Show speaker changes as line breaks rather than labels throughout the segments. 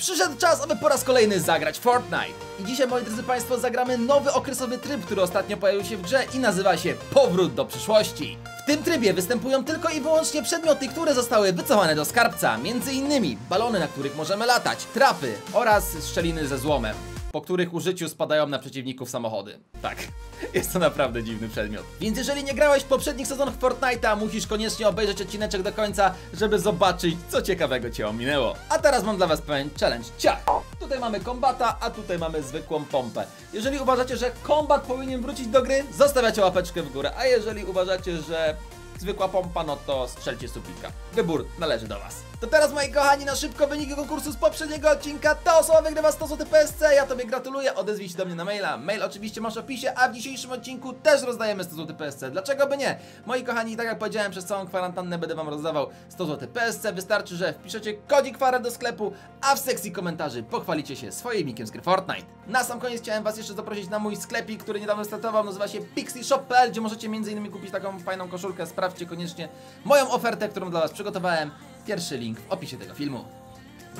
Przyszedł czas, aby po raz kolejny zagrać Fortnite. I dzisiaj, moi drodzy Państwo, zagramy nowy okresowy tryb, który ostatnio pojawił się w grze i nazywa się Powrót do przyszłości. W tym trybie występują tylko i wyłącznie przedmioty, które zostały wycofane do skarbca, między innymi balony, na których możemy latać, trapy oraz szczeliny ze złomem po których użyciu spadają na przeciwników samochody. Tak, jest to naprawdę dziwny przedmiot. Więc jeżeli nie grałeś w poprzednich sezonach Fortnite'a, musisz koniecznie obejrzeć odcineczek do końca, żeby zobaczyć, co ciekawego cię ominęło. A teraz mam dla was pewien challenge. Ciach! Tutaj mamy kombata, a tutaj mamy zwykłą pompę. Jeżeli uważacie, że kombat powinien wrócić do gry, zostawiacie łapeczkę w górę, a jeżeli uważacie, że zwykła pompa, no to strzelcie supika. Wybór należy do was. To teraz, moi kochani, na szybko wyniki konkursu z poprzedniego odcinka. Ta osoba wygrywa 100 zł PSC. Ja tobie gratuluję. Odezwij się do mnie na maila. Mail oczywiście masz w opisie, a w dzisiejszym odcinku też rozdajemy 100 zł PSC. Dlaczego by nie? Moi kochani, tak jak powiedziałem, przez całą kwarantannę będę wam rozdawał 100 zł PSC. Wystarczy, że wpiszecie kodzik FARA do sklepu, a w sekcji komentarzy pochwalicie się swoim nikiem z gry Fortnite. Na sam koniec chciałem was jeszcze zaprosić na mój sklepik, który niedawno startował. Nazywa się pixieshop.pl, gdzie możecie m.in. kupić taką fajną koszulkę. Sprawdźcie koniecznie moją ofertę, którą dla was przygotowałem. Pierwszy link w opisie tego filmu.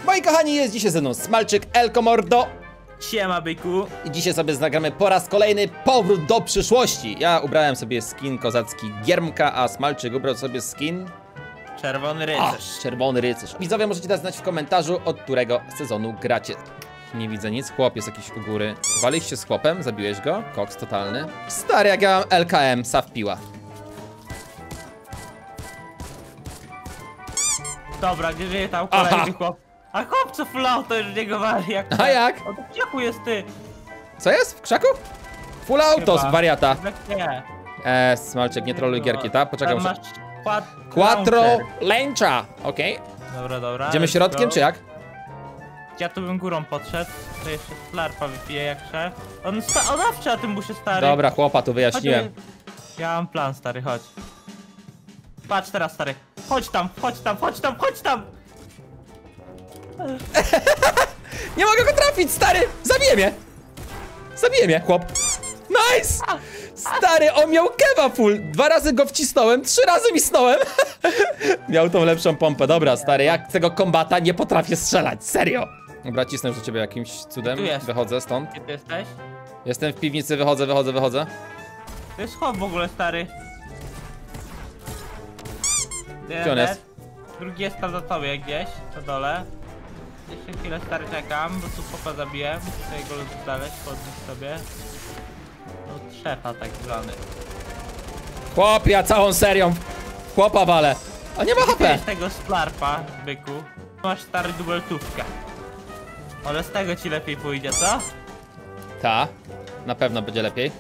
Moi kochani, jest dzisiaj ze mną Smalczyk Elko Mordo
Siema byku.
i dzisiaj sobie zagramy po raz kolejny powrót do przyszłości. Ja ubrałem sobie skin kozacki Giermka, a Smalczyk ubrał sobie skin
Czerwony rycerz.
czerwony rycerz. Widzowie możecie dać znać w komentarzu, od którego sezonu gracie. Nie widzę nic, chłop jest jakiś u góry. Waliście z chłopem, zabiłeś go, koks totalny. Stary, jak ja mam LKM, saw piła.
Dobra, gdzie żyje tam
Aha.
kolejny chłop? A chłop co fulał, to już niego wali jak...
A jak?
O, to jaku jest ty?
Co jest? W krzaku? Full autos,
Chyba.
wariata.
Nie.
Eee, Smalczyk, nie troluj gierki, tak? Poczekaj, muszę...
quad...
Quattro. Lencza, okej.
Dobra, dobra.
Idziemy środkiem,
go.
czy jak?
Ja tu bym górą podszedł. To jeszcze flarpa wypije jak szef. On, sta on zawsze o tym musi stary.
Dobra, chłopa tu
Chodź,
wyjaśniłem.
Ja mam plan stary, chodź. Patrz teraz stary. Chodź tam, chodź tam, chodź tam, chodź tam!
Nie mogę go trafić, stary! Zabiję mnie! Zabiję mnie, chłop. Nice! Stary, on miał kewa full. Dwa razy go wcisnąłem, trzy razy mi snąłem. miał tą lepszą pompę. Dobra, stary, jak tego kombata nie potrafię strzelać, serio. Dobra, cisnę już do ciebie jakimś cudem. Wychodzę stąd.
Gdzie ty jesteś?
Jestem w piwnicy, wychodzę, wychodzę, wychodzę.
To jest chłop w ogóle stary.
Gdzie on jest?
Drugi jest tam za tobie gdzieś, na dole. Jeszcze chwilę stary czekam, bo tu chłopa zabiłem. Chcę go znaleźć, podnieść sobie. No szefa tak zwany.
Chłop, ja całą serią chłopa walę. A nie ma HP.
Weź tego splarpa, byku. Masz stary dubeltówkę. Ale z tego ci lepiej pójdzie, co?
Ta, na pewno będzie lepiej.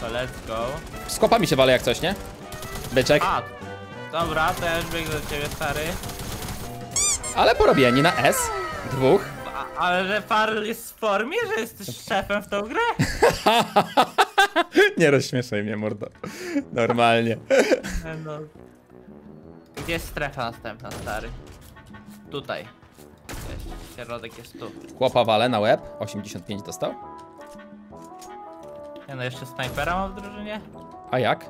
To let's go.
Z chłopami się walę jak coś, nie? Byczek.
A! Dobra, to ja już biegnę do ciebie stary.
Ale porobieni na S. Dwóch.
A, ale że Farl jest w formie, że jesteś szefem w tą grę?
Nie rozśmieszaj mnie, mordo. Normalnie.
No. Gdzie jest strefa następna, stary? Tutaj. Jest, środek jest tu.
Chłopa wale na łeb. 85 dostał.
Ja no jeszcze snajpera mam w drużynie?
A jak?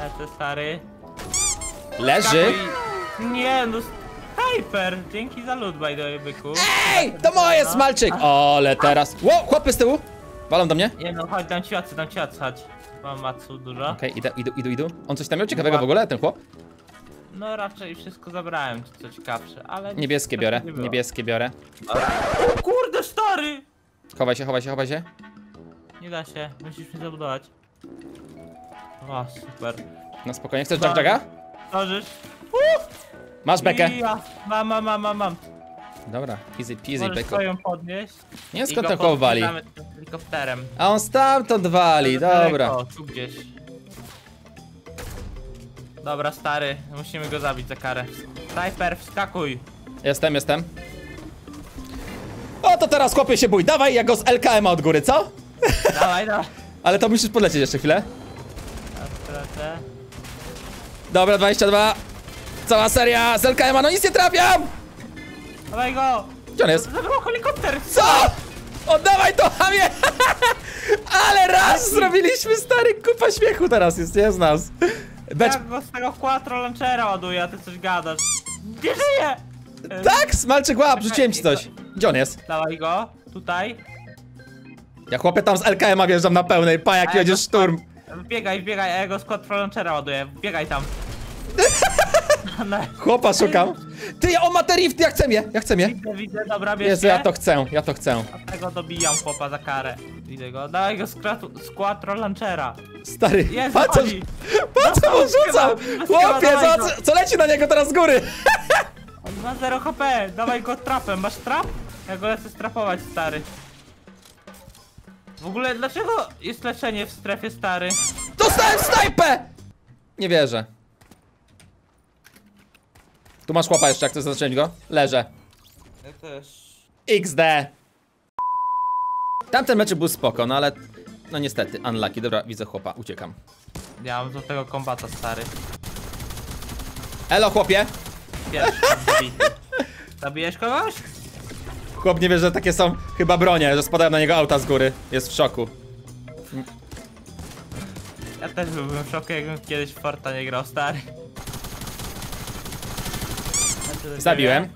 Lecę, stary.
Leży.
Skakuj. Nie, no snajper! Dzięki za loot, by the way, byku.
Ej, to moje
No.
smalczyk. Ale teraz. Ło, chłopy z tyłu. Walą do mnie. Okej,
Nie no, chodź, dam ci ocy, dam ci ocy, chodź. Mam macu dużo.
idę, idę, idę, idę. On coś tam miał ciekawego w ogóle, ten chłop?
No raczej wszystko zabrałem, co ciekawsze, ale...
Niebieskie biorę,
nie
niebieskie biorę.
O kurde, stary!
Chowaj się, chowaj się, chowaj się.
Nie da się, musisz mi zabudować. O, super.
No spokojnie, chcesz Jack Jacka?
Zdążysz?
Masz bekę.
Ja. Mam, mam, mam, mam, mam.
Dobra, easy peasy,
Możesz
beko.
swoją podnieść.
Nie wiem
i
skąd
go
wali.
tym helikopterem.
A on stamtąd wali, dobra.
Tu gdzieś. Dobra, stary, musimy go zabić za karę. Sniper, wskakuj.
Jestem, jestem. O, to teraz chłopie się bój. Dawaj, ja go z LKM od góry, co?
Dawaj, dawaj.
Ale to musisz podlecieć jeszcze chwilę.
Lecę.
Dobra, 22. Cała seria z LKM, no nic nie trafiam!
Dawaj go!
Gdzie on jest?
Zabrał helikopter!
Co? Oddawaj to, hamie! Ale raz zrobiliśmy, stary, kupa śmiechu teraz jest, nie z nas. Becz,
Jak go z tego quattro launchera ładuje, a ty coś gadasz. Nie żyje!
Tak, smalczyk łap, rzuciłem ci coś. Gdzie on jest?
Dawaj go, tutaj.
Ja chłopie tam z LKM-a wjeżdżam na pełnej, pa jaki
A ja
będzie szturm.
Biegaj, biegaj, a ja go quad launchera ładuję. Biegaj tam. No,
Chłopa szukam. Ty, on ma te rifty, ja chcę je, ja chcę je.
widzę, widzę, dobra, bierz
Jezu, ja to chcę, ja to chcę.
A tego dobijam chłopa za karę. Widzę go, dawaj go quad launchera.
Stary,
Jest,
patrz, co-
chodzi.
patrz mu rzucam!
Chyba-
Chłopie, co, co leci na niego teraz z góry?
On ma 0 HP, dawaj go trapem. Masz trap? Ja go lecę strapować, stary. W ogóle, dlaczego jest leczenie w strefie, stary?
Dostałem snajpę! Nie wierzę. Tu masz chłopa jeszcze, jak chcesz zacząć go? Leżę.
Ja też.
XD. Tamten mecz był spoko, no ale... No niestety, unlucky. Dobra, widzę chłopa, uciekam.
Ja mam do tego kombata, stary.
Elo, chłopie!
Zabijesz kogoś?
Chłop nie wie, że takie są chyba bronie, że spadają na niego auta z góry. Jest w szoku.
Ja też byłbym w szoku, jakbym kiedyś w Forta nie grał, stary. Do
Zabiłem.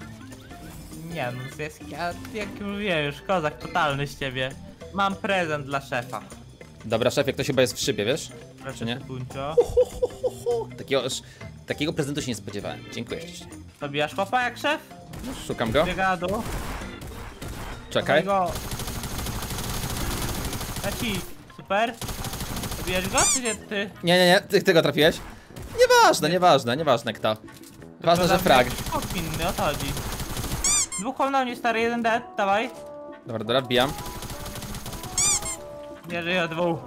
Nie no, jest, ja, jak mówiłem już, kozak totalny z ciebie. Mam prezent dla szefa.
Dobra, szefie, ktoś chyba jest w szybie, wiesz?
Proszę
Czy nie?
Puncio.
Takiego, takiego prezentu się nie spodziewałem. Dziękuję ślicznie.
Dobijasz chłopa jak szef?
Szukam go.
Biega dół.
Czekaj.
Go. Leci. Super. Dobijesz go, czy nie ty?
Nie, nie, nie, ty, ty go trafiłeś? Nieważne, nieważne, nieważne kto. Ważne, że frag.
Skok inny, o to chodzi. Dwóch na mnie, stary, jeden dead, dawaj.
Dobra, dobra, wbijam.
Nie żyje dwóch.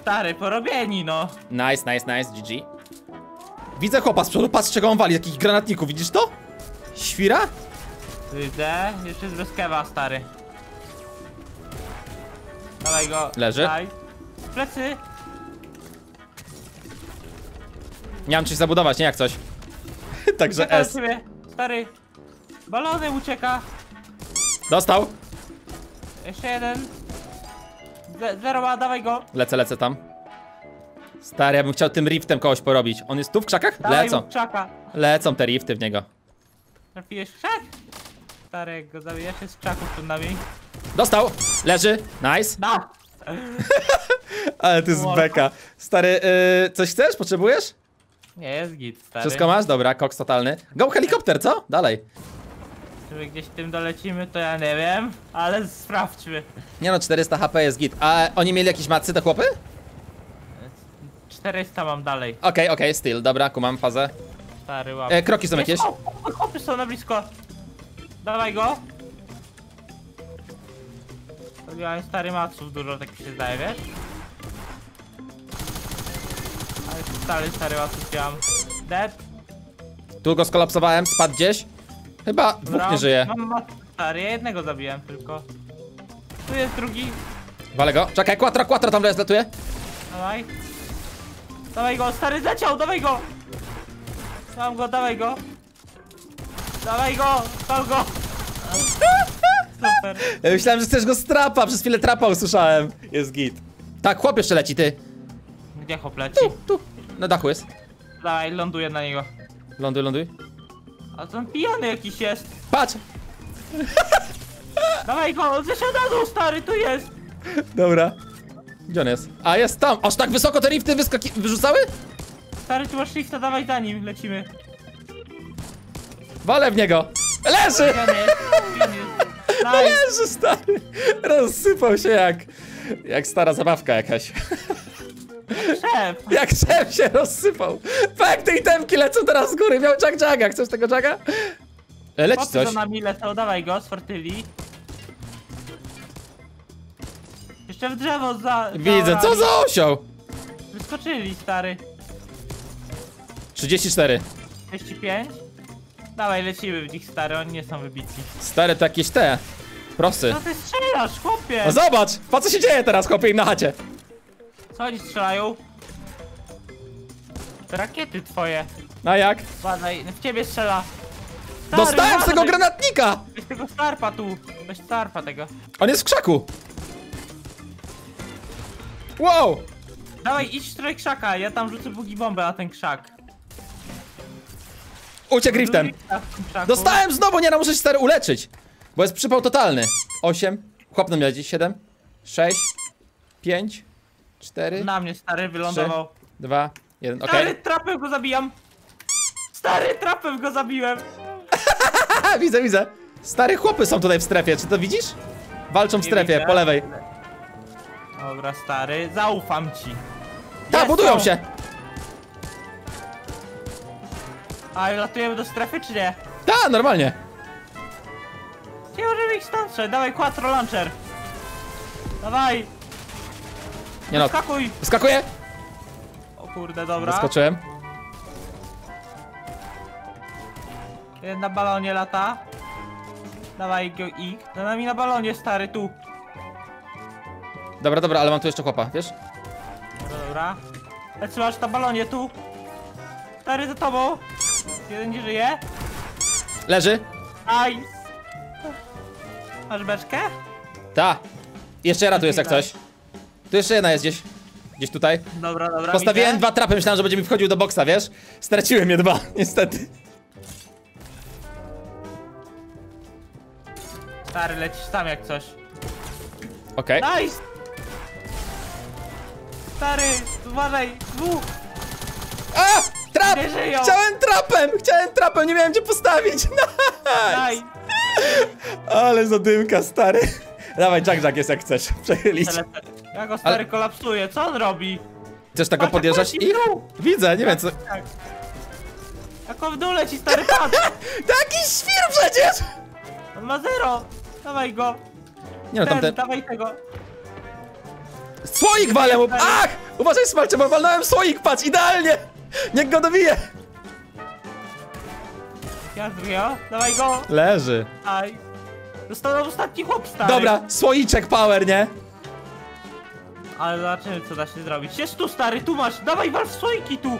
Stary, porobieni, no.
Nice, nice, nice, GG. Widzę chłopa z przodu, patrz czego on wali, jakich granatników, widzisz to? Świra?
Widzę, jeszcze jest bez kewa, stary. Dawaj go.
Leży.
Daj. Plecy.
Nie mam coś zabudować, nie jak coś. Także S.
ciebie. Stary. Balonem ucieka.
Dostał.
Jeszcze jeden. Ze zero ma, dawaj go.
Lecę, lecę tam. Stary, ja bym chciał tym riftem kogoś porobić. On jest tu w krzakach?
Dawaj
Lecą.
mu.
Lecą te rifty w niego.
Trafiłeś w krzak? Stary, jak go zabijesz, jest z krzaków przed nami.
Dostał. Leży. Nice.
Da!
Ale ty jest
Wow.
beka. Stary, yy, coś chcesz? Potrzebujesz?
Nie, jest git, stary.
Wszystko masz? Dobra, koks totalny. Go helikopter, co? Dalej.
Czy gdzieś tym dolecimy, to ja nie wiem, ale sprawdźmy.
Nie no, 400 HP jest git. A oni mieli jakieś macy, te chłopy?
400 mam dalej.
Okej, okej, still. Dobra, kumam fazę.
Stary łap.
E, kroki są jakieś?
O, o, Chłopy są na blisko. Dawaj go. Zrobiłem stary maców dużo, tak mi się zdaje, wiesz? Ale stary, stary maców mam. Dead.
Tu go skolapsowałem, spadł gdzieś. Chyba dwóch
Dobra,
nie żyje.
Mam mat- stary, ja jednego zabiłem tylko. Tu jest drugi.
Walę go. Czekaj, quattro, quattro tam latuje.
Dawaj. Dawaj go, stary zleciał, dawaj go! Mam go, dawaj go! Dawaj go, pal go! Super.
Ja myślałem, że chcesz go z trapa, przez chwilę trapa usłyszałem. Jest git. Tak, chłop jeszcze leci, ty.
Gdzie chłop leci?
Tu, tu. Na dachu jest.
Dawaj, ląduję na niego.
Ląduj, ląduj.
A to on pijany jakiś jest.
Patrz.
Dawaj go, dół, stary, tu jest!
Dobra. Gdzie on jest? A, jest tam. Aż tak wysoko te rifty wyskoki... wyrzucały?
Stary, tu masz shifta, dawaj za nim, lecimy.
Walę w niego. Leży! Leży, stary. Rozsypał się jak... Jak stara zabawka jakaś.
Szef!
Jak szef się rozsypał. Fak, te itemki lecą teraz z góry. Miał Jack Jagga. Chcesz tego Jagga? E, Leci coś.
za nami lecą, dawaj go, z fortyli. Jeszcze w drzewo za...
Widzę, co za osioł?
Wyskoczyli, stary.
34.
35. Dawaj, lecimy w nich, stary, oni nie są wybitni.
Stary, to jakieś te. Prosy.
Co ty strzelasz, chłopie?
No zobacz! Po co się dzieje teraz, chłopie, im na chacie?
Co oni strzelają? Te rakiety twoje.
A jak?
Badaj, w ciebie strzela. Stary,
Dostałem z tego granatnika!
Weź tego starpa tu. Weź starpa tego.
On jest w krzaku. Wow!
Dawaj, idź w stronę krzaka, ja tam rzucę bugi bombę na ten krzak.
Uciekł riftem. Dostałem znowu, nie no, muszę się stary uleczyć. Bo jest przypał totalny. 8. Chłop na mnie leci. 7. 6. 5. 4.
Na mnie stary wylądował.
2. 1.
Stary, trapem go zabijam! Stary, trapem go zabiłem!
Widzę, widzę. Stary chłopy są tutaj w strefie, czy to widzisz? Walczą w strefie,
widzę.
po lewej.
Dobra, stary, zaufam ci.
Ta,
Jest,
budują
są.
się.
A latujemy do strefy, czy nie?
Ta, normalnie.
Nie możemy ich stąd. Dawaj, quattro launcher. Dawaj,
Nie no,
skakuj!
skakuję.
O kurde, dobra.
Wyskoczyłem.
Jeden na balonie lata. Dawaj go ich. Za nami na balonie, stary, tu.
Dobra, dobra, ale mam tu jeszcze chłopa, wiesz?
Dobra, dobra. Lecz masz na balonie, tu. Stary, za tobą. Jeden nie żyje.
Leży.
Nice. Masz beczkę?
Ta. Jeszcze jedna tu jest jak coś. Tu jeszcze jedna jest gdzieś. Gdzieś tutaj.
Dobra, dobra.
Postawiłem dwa trapy, myślałem, że będzie mi wchodził do boksa, wiesz? Straciłem je dwa, niestety.
Stary, lecisz tam jak coś.
Okej.
Nice! Stary, uważaj, dwóch!
A! Trap! Chciałem trapem! Chciałem trapem, nie miałem gdzie postawić! Nice! Ale zadymka, stary. Dawaj, Jack Jack jest jak chcesz. Przechylić.
Lecę. Ja go stary kolapsuje, co on robi?
Chcesz tak
Patrz,
podjeżdżać i... Widzę, nie wiem co...
Tak. Jak on w dół leci, stary, patrz!
Taki świr przecież!
On ma zero! Dawaj go!
Nie no,
Ten,
tamten...
dawaj tego!
Słoik walę! Ach! Uważaj, smalcze, bo walnąłem słoik, patrz, idealnie! Niech go dobije!
Ja drugiego, dawaj go!
Leży.
Aj! Został ostatni chłop, stary!
Dobra, słoiczek power, nie?
Ale zobaczymy, co da się zrobić. Jest tu, stary, tu masz! Dawaj, wal w słoiki tu!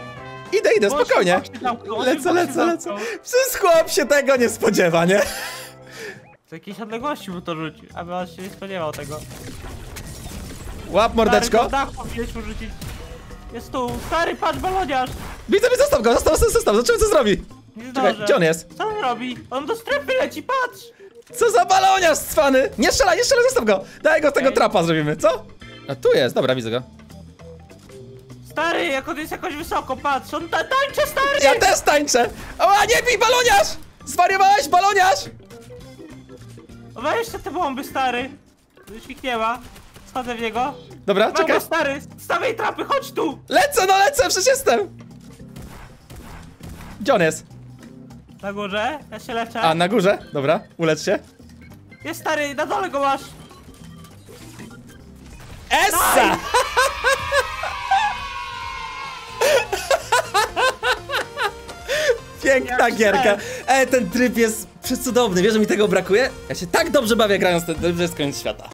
Idę, idę,
Bo on
spokojnie.
się w bok się zamknął, on się w
Lecę,
bok się
lecę, lecę.
zamknął.
Przecież chłop się tego nie spodziewa, nie?
Z jakiejś odległości mu to rzucił, aby on się nie spodziewał tego.
Łap mordeczko.
Stary, powinieneś mu rzucić. Jest tu, stary, patrz, baloniarz!
Widzę, widzę, zostaw go, zostaw, zostaw, zostaw. Zobaczymy, co zrobi.
Nie
Czekaj, gdzie on jest?
Co on robi? On do strefy leci, patrz!
Co za baloniarz cwany! Nie strzelaj, nie strzelaj, zostaw go! Daj go z tego
Ej.
trapa zrobimy, co? A tu jest, dobra, widzę go.
Stary, jak on jest jakoś wysoko, patrz, on ta tańczy, stary!
Ja też tańczę! O, nie bij, baloniarz! Zwariowałeś, baloniarz!
Weź jeszcze te bomby, stary! Już Schodzę w niego.
Dobra,
Mam
czekaj.
stary! Stawiaj trapy, chodź tu!
Lecę, no lecę, przecież jestem! Gdzie on jest?
Na górze, ja się leczę.
A, na górze? Dobra, ulecz się.
Jest stary, na dole go masz!
Essa! Piękna
Jak
gierka. E, ten tryb jest przecudowny, wiesz, że mi tego brakuje? Ja się tak dobrze bawię grając ten tryb, że jest koniec świata.